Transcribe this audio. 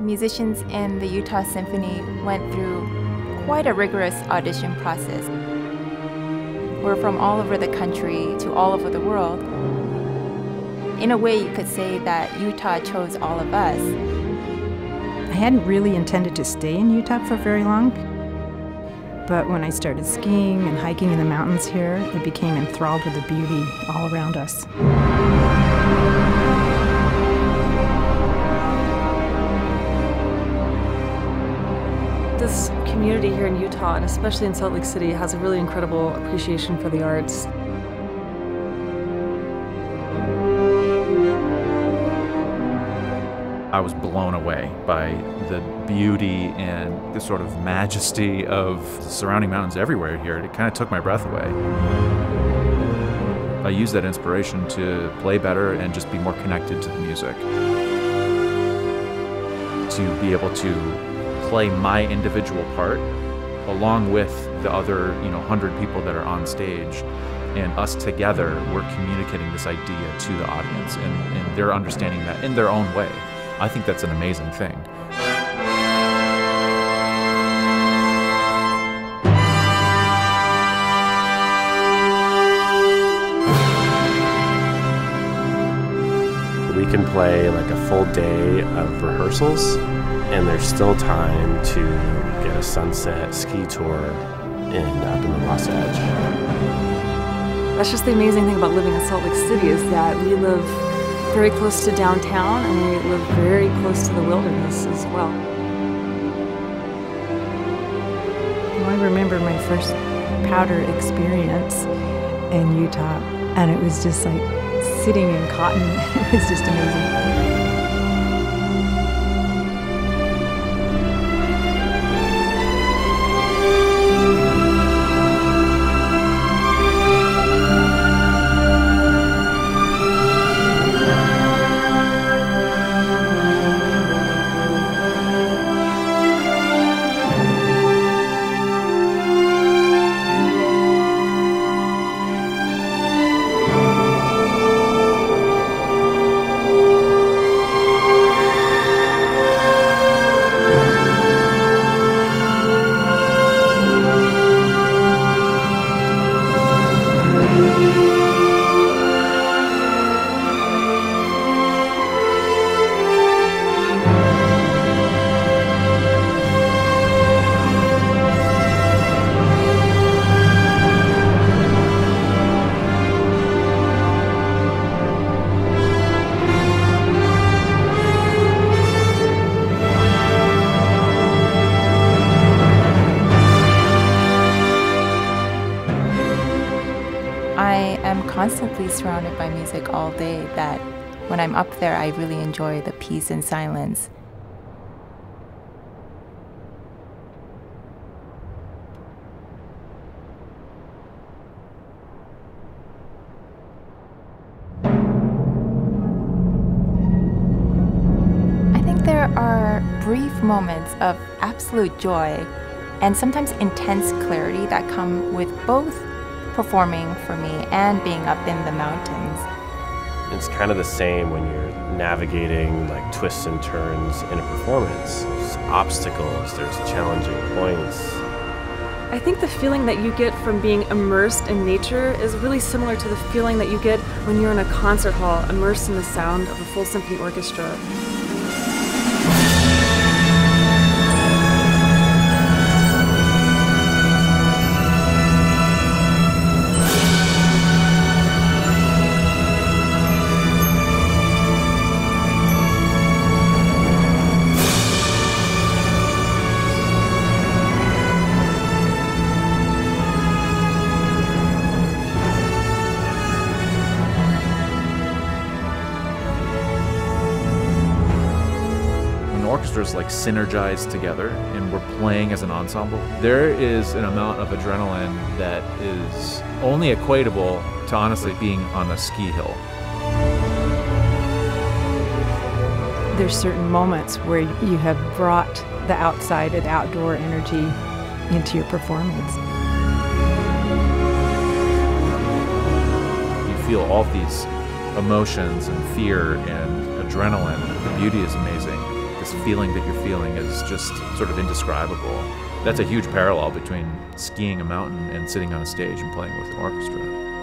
musicians in the Utah Symphony went through quite a rigorous audition process. We're from all over the country to all over the world. In a way, you could say that Utah chose all of us. I hadn't really intended to stay in Utah for very long, but when I started skiing and hiking in the mountains here, I became enthralled with the beauty all around us. This community here in Utah, and especially in Salt Lake City, has a really incredible appreciation for the arts. I was blown away by the beauty and the sort of majesty of the surrounding mountains everywhere here. It kind of took my breath away. I used that inspiration to play better and just be more connected to the music. To be able to play my individual part along with the other, you know, 100 people that are on stage. And us together, we're communicating this idea to the audience, and, and they're understanding that in their own way. I think that's an amazing thing. We can play like a full day of rehearsals and there's still time to get a sunset ski tour in up in the Wasatch. That's just the amazing thing about living in Salt Lake City is that we live very close to downtown and we live very close to the wilderness as well. well I remember my first powder experience in Utah, and it was just like sitting in cotton. it was just amazing. Constantly surrounded by music all day that when I'm up there, I really enjoy the peace and silence. I think there are brief moments of absolute joy and sometimes intense clarity that come with both performing for me and being up in the mountains. It's kind of the same when you're navigating like twists and turns in a performance. There's obstacles, there's challenging points. I think the feeling that you get from being immersed in nature is really similar to the feeling that you get when you're in a concert hall immersed in the sound of a full symphony orchestra. Orchestras like synergize together and we're playing as an ensemble, there is an amount of adrenaline that is only equatable to honestly being on a ski hill. There's certain moments where you have brought the outside and outdoor energy into your performance. You feel all these emotions and fear and adrenaline. The beauty is amazing this feeling that you're feeling is just sort of indescribable. That's a huge parallel between skiing a mountain and sitting on a stage and playing with an orchestra.